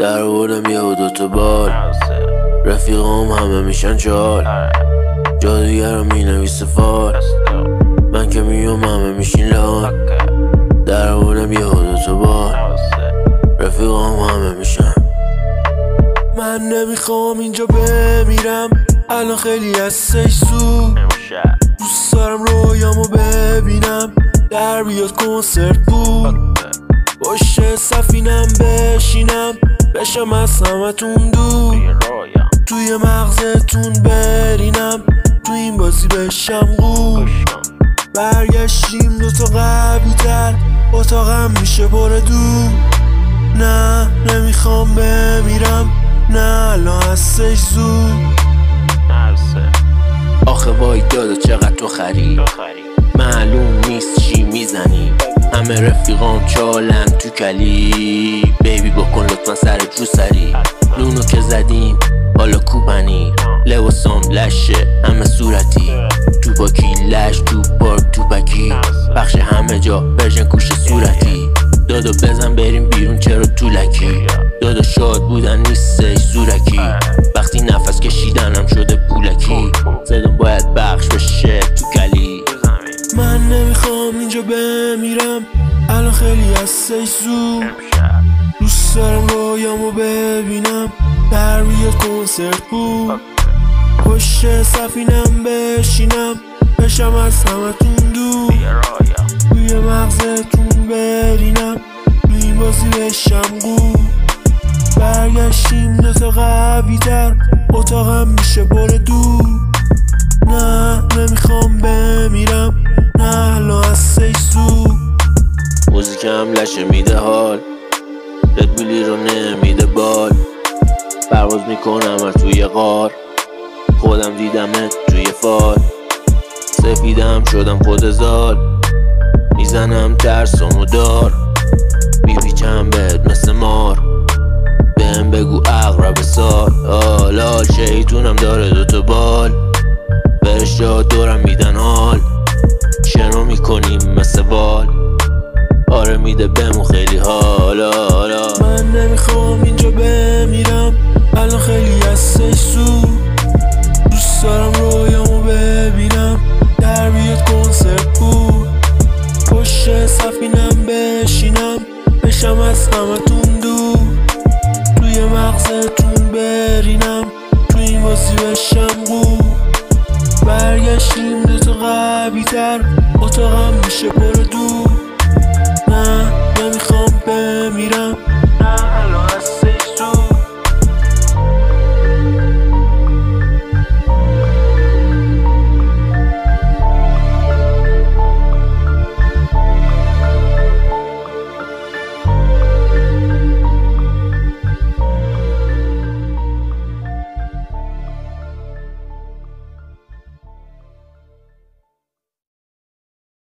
در بردم یه و دوتا بال. رفیقام همه میشن چال جادوگرم می نویسه فال. من که میام همه میشین لال در بردم یه و دوتا بال. رفیقام همه میشن. من نمی‌خوام اینجا بمیرم. الان خیلی از سش سو دوست دارم رویامو ببینم. در بیاد کنسرت بود. باشه بشینم بشم از همتون دور. توی مغزتون برینم. تو این بازی بشم قول برگشتیم دوتا قوی تر اتاقم میشه پر دور. نه نمی‌خوام بمیرم. نه الان هستش زود. آخه وای دادا چقدر تو خری. معلوم نیست همه رفیقام چالن تو کلی بیبی بکن لطفا سر جو سری. نونو که زدیم حالا کوبنی لباسام لشه همه صورتی. تو باکی لش تو پارک تو بکی بخش همه جا ورژن کوش صورتی. دادو بزن بریم بیرون چرا طولکی؟ دادا شاد بودن نیستش زورکی. وقتی نفس کشیدنم شده پولکی. صدام هستش زود دوست دارم رویامو ببینم در بیاد کنسرت بود پشت سفینم بشینم بشم از همتون دور توی مغزتون برینم تو این بازی بشم قول برگشتیم دوتا قوی تر اتاقم میشه پر دور لشه میده حال. ردبولی رو نمیده بال. پرواز می‌کنم از توی غار. خودم دیدمت توی فال. سفیدم شدم خود زال. می‌زنم ترسمو دار. میپیچم بهت مثل مار. بهم بگو اقرب سال آلال شیطونم داره دوتا بال. فرشته دورم میدن حال. شنو می‌کنیم مثل وال. خونه دوتا قوی تر اتاقم میشه پر دور. نه نمی‌خوام بمیرم.